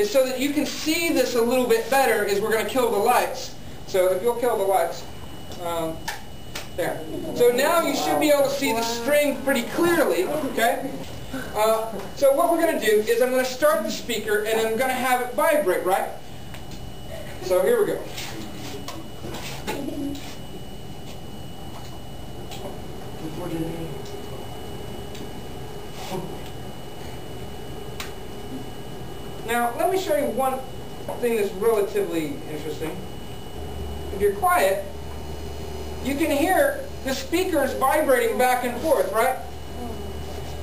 is so that you can see this a little bit better is we're going to kill the lights. So if you'll kill the lights. Um, there. So now you should be able to see the string pretty clearly, okay? Uh, so what we're going to do is I'm going to start the speaker and I'm going to have it vibrate, right? So here we go. Now, let me show you one thing that's relatively interesting. If you're quiet, you can hear the speakers vibrating back and forth, right?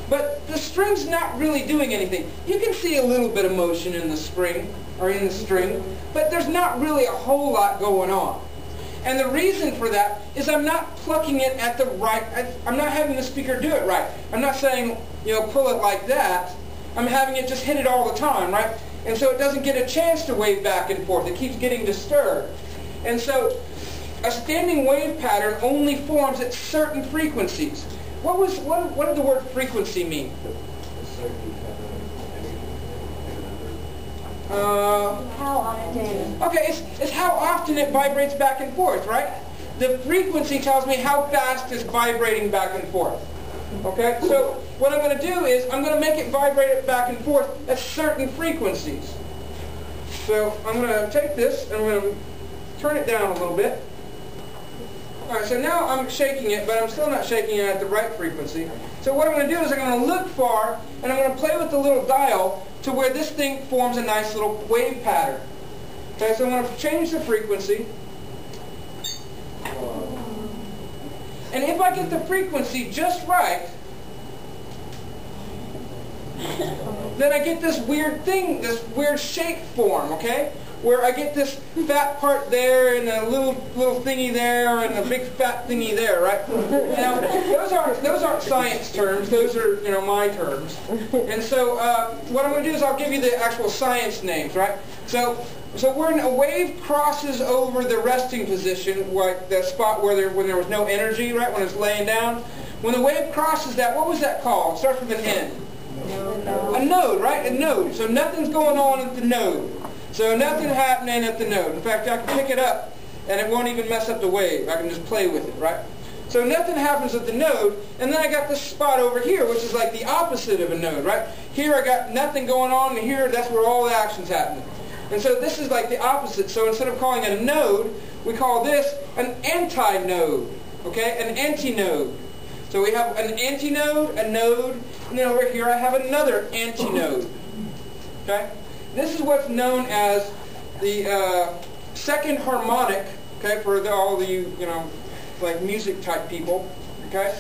But the string's not really doing anything. You can see a little bit of motion in the spring, or in the string, but there's not really a whole lot going on. And the reason for that is I'm not plucking it at the right, I'm not having the speaker do it right. I'm not saying, you know, pull it like that. I'm having it just hit it all the time, right? And so it doesn't get a chance to wave back and forth. It keeps getting disturbed. And so a standing wave pattern only forms at certain frequencies. What was what, what did the word frequency mean? Uh, how often? Okay, it's, it's how often it vibrates back and forth, right? The frequency tells me how fast it's vibrating back and forth. Okay, so what I'm going to do is I'm going to make it vibrate it back and forth at certain frequencies. So I'm going to take this and I'm going to turn it down a little bit. Alright, so now I'm shaking it, but I'm still not shaking it at the right frequency. So what I'm going to do is I'm going to look far, and I'm going to play with the little dial to where this thing forms a nice little wave pattern. Okay, so I'm going to change the frequency. And if I get the frequency just right, then I get this weird thing, this weird shape form, okay? Where I get this fat part there and a little little thingy there and a big fat thingy there, right? Now those aren't those aren't science terms; those are you know my terms. And so uh, what I'm going to do is I'll give you the actual science names, right? So so when a wave crosses over the resting position, like the spot where there when there was no energy, right? When it's laying down, when the wave crosses that, what was that called? It starts with an N. A node, right? A node. So nothing's going on at the node. So nothing happening at the node. In fact, I can pick it up and it won't even mess up the wave. I can just play with it, right? So nothing happens at the node, and then I got this spot over here, which is like the opposite of a node, right? Here I got nothing going on, and here that's where all the action's happening. And so this is like the opposite. So instead of calling it a node, we call this an antinode, okay? An antinode. So we have an antinode, a node, and then over here I have another antinode, okay? This is what's known as the uh, second harmonic, okay, for the, all the, you know, like music type people, okay?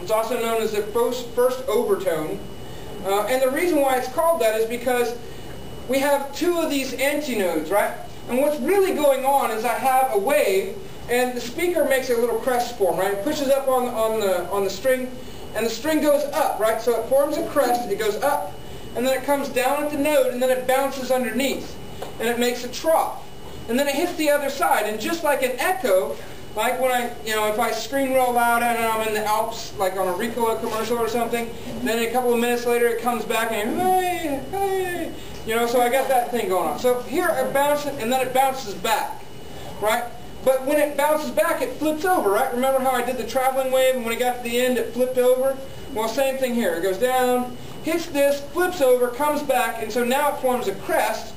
It's also known as the first, first overtone. Uh, and the reason why it's called that is because we have two of these antinodes, right? And what's really going on is I have a wave, and the speaker makes a little crest form, right? It pushes up on, on, the, on the string, and the string goes up, right? So it forms a crest, it goes up, and then it comes down at the node, and then it bounces underneath, and it makes a trough. And then it hits the other side, and just like an echo, like when I, you know, if I scream real loud and I'm in the Alps, like on a Ricola commercial or something, then a couple of minutes later it comes back and, hey, hey, you know, so I got that thing going on. So here it bounces, and then it bounces back, right? But when it bounces back, it flips over, right? Remember how I did the traveling wave, and when it got to the end, it flipped over? Well, same thing here. It goes down, hits this, flips over, comes back, and so now it forms a crest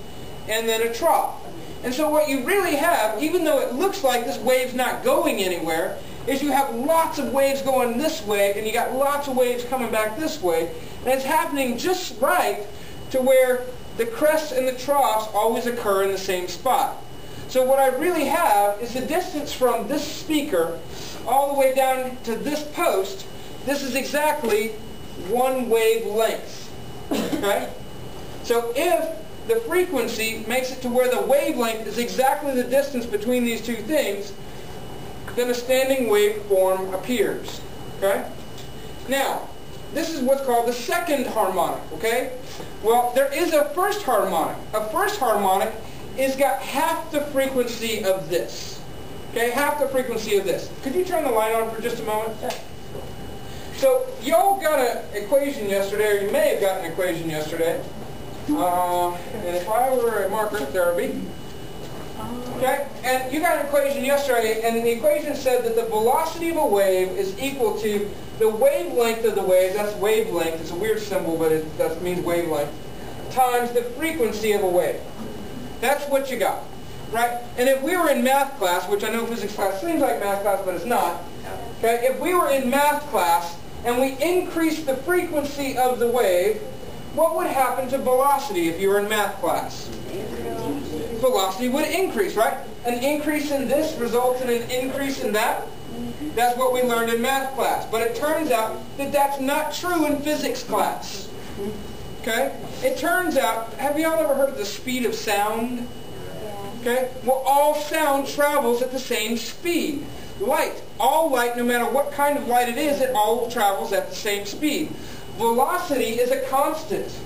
and then a trough. And so what you really have, even though it looks like this wave's not going anywhere, is you have lots of waves going this way, and you got lots of waves coming back this way, and it's happening just right to where the crests and the troughs always occur in the same spot. So what I really have is the distance from this speaker all the way down to this post. This is exactly one wavelength. Okay? So if the frequency makes it to where the wavelength is exactly the distance between these two things, then a standing waveform appears. Okay? Now, this is what's called the second harmonic, okay? Well, there is a first harmonic. A first harmonic is got half the frequency of this. Okay, half the frequency of this. Could you turn the light on for just a moment? So y'all got an equation yesterday, or you may have got an equation yesterday, Uh, and if I were a marker therapy, okay, and you got an equation yesterday, and the equation said that the velocity of a wave is equal to the wavelength of the wave, that's wavelength, it's a weird symbol, but it that means wavelength, times the frequency of a wave. That's what you got, right? And if we were in math class, which I know physics class seems like math class, but it's not, okay, if we were in math class and we increased the frequency of the wave, what would happen to velocity if you were in math class? Velocity would increase, right? An increase in this results in an increase in that. That's what we learned in math class. But it turns out that that's not true in physics class. Okay? It turns out, have y'all ever heard of the speed of sound? Okay? Well, all sound travels at the same speed. Light, all light, no matter what kind of light it is, it all travels at the same speed. Velocity is a constant.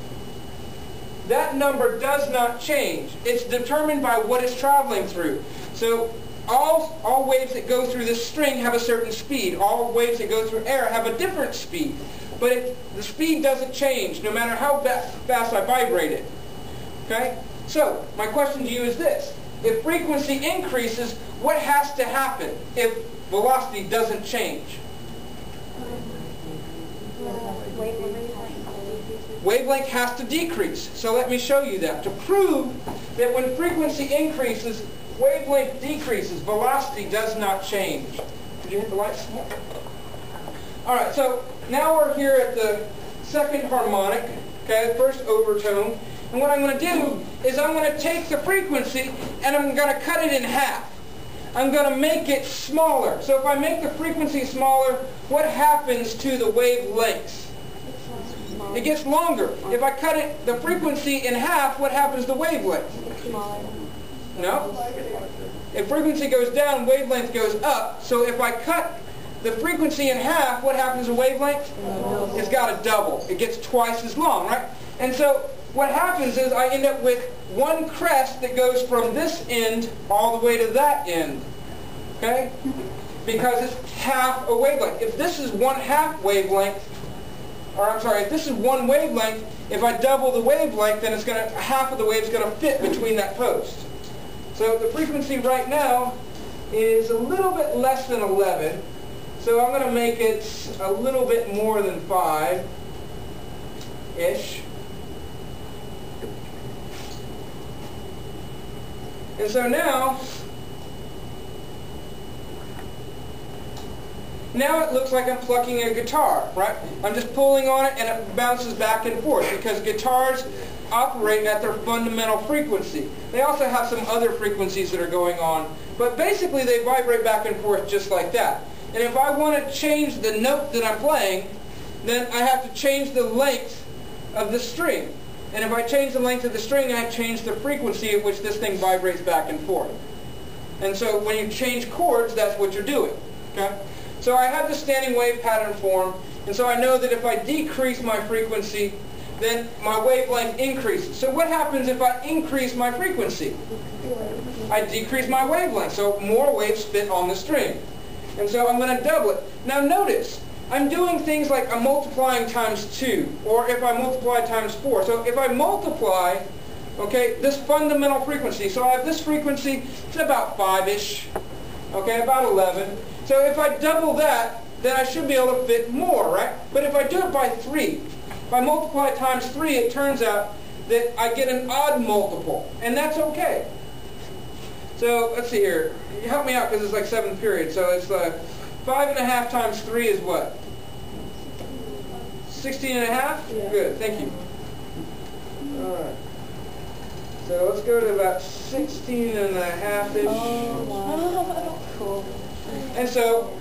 That number does not change. It's determined by what it's traveling through. So all, all waves that go through this string have a certain speed. All waves that go through air have a different speed. But it, the speed doesn't change no matter how fast I vibrate it. Okay? So, my question to you is this. If frequency increases, what has to happen if velocity doesn't change? Wavelength has to decrease. So let me show you that. To prove that when frequency increases, wavelength decreases, velocity does not change. Did you hit the lights? All right, so now we're here at the second harmonic, okay, first overtone. And what I'm going to do is I'm going to take the frequency and I'm going to cut it in half. I'm going to make it smaller. So if I make the frequency smaller, what happens to the wavelengths? It gets longer. If I cut it, the frequency in half, what happens to wavelength? No? If frequency goes down, wavelength goes up. So if I cut the frequency in half, what happens to wavelength? It's got to double. It gets twice as long, right? And so what happens is I end up with one crest that goes from this end all the way to that end. Okay? Because it's half a wavelength. If this is one half wavelength, or I'm sorry, if this is one wavelength, if I double the wavelength, then it's going to half of the wave is going to fit between that post. So the frequency right now is a little bit less than 11. So I'm going to make it a little bit more than 5-ish. And so now, now it looks like I'm plucking a guitar, right? I'm just pulling on it and it bounces back and forth because guitars operate at their fundamental frequency. They also have some other frequencies that are going on, but basically they vibrate back and forth just like that. And if I want to change the note that I'm playing, then I have to change the length of the string. And if I change the length of the string, I change the frequency at which this thing vibrates back and forth. And so when you change chords, that's what you're doing. Okay? So I have the standing wave pattern form, and so I know that if I decrease my frequency, then my wavelength increases. So what happens if I increase my frequency? I decrease my wavelength, so more waves fit on the string. And so I'm going to double it. Now notice, I'm doing things like I'm multiplying times 2, or if I multiply times 4. So if I multiply, okay, this fundamental frequency, so I have this frequency, it's about 5-ish, okay, about 11. So if I double that, then I should be able to fit more, right? But if I do it by 3, if I multiply times 3, it turns out that I get an odd multiple, and that's okay. So let's see here. Help me out because it's like seventh period. So it's uh, five and a half times three is what? Sixteen and a half? Yeah. Good, thank you. All right. So let's go to about 16 and a half-ish. Oh, wow. cool. And so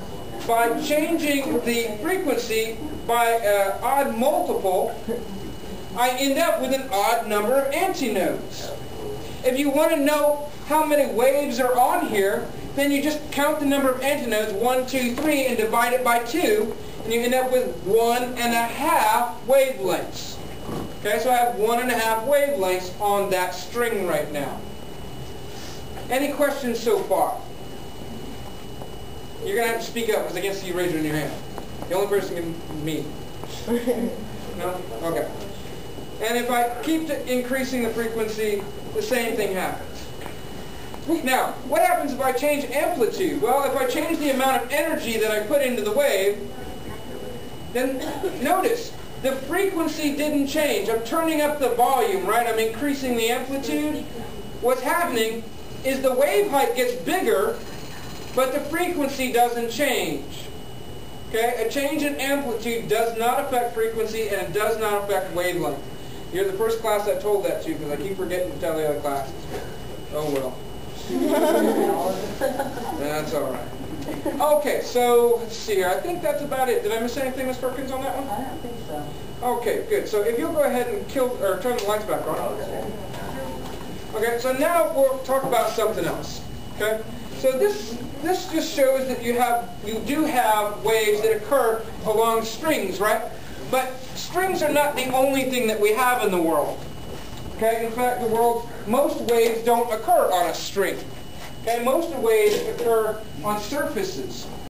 by changing the frequency by an odd multiple, I end up with an odd number of antinodes. If you want to know how many waves are on here, then you just count the number of antinodes, one, two, three, and divide it by 2, and you end up with one and a half wavelengths. Okay, so I have one and a half wavelengths on that string right now. Any questions so far? You're going to have to speak up because I can't see you raising your hand. The only person can me. no? Okay. And if I keep increasing the frequency, the same thing happens. Now, what happens if I change amplitude? Well, if I change the amount of energy that I put into the wave, then notice, the frequency didn't change. I'm turning up the volume, right? I'm increasing the amplitude. What's happening is the wave height gets bigger, but the frequency doesn't change. Okay? A change in amplitude does not affect frequency and it does not affect wavelength. You're the first class I told that to because I keep forgetting to tell the other classes. Oh well. That's all right. Okay, so let's see here. I think that's about it. Did I miss anything, Miss Perkins, on that one? I don't think so. Okay, good. So if you'll go ahead and kill or turn the lights back on. Okay, so now we'll talk about something else. Okay, so this this just shows that you have you do have waves that occur along strings, right? But strings are not the only thing that we have in the world. Okay, in fact, the world most waves don't occur on a string. Okay, most waves occur on surfaces.